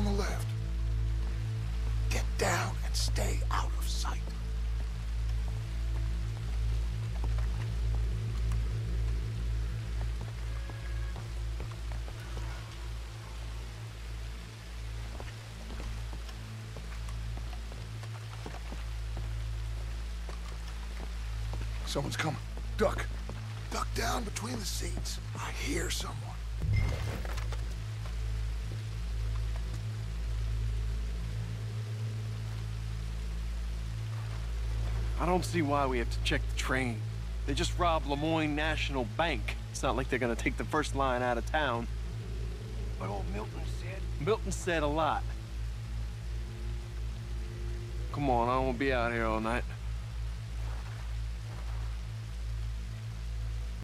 on the left. Get down and stay out of sight. Someone's coming. Duck. Duck down between the seats. I hear someone. I don't see why we have to check the train. They just robbed Lemoyne National Bank. It's not like they're gonna take the first line out of town. But old Milton said? Milton said a lot. Come on, I won't be out here all night.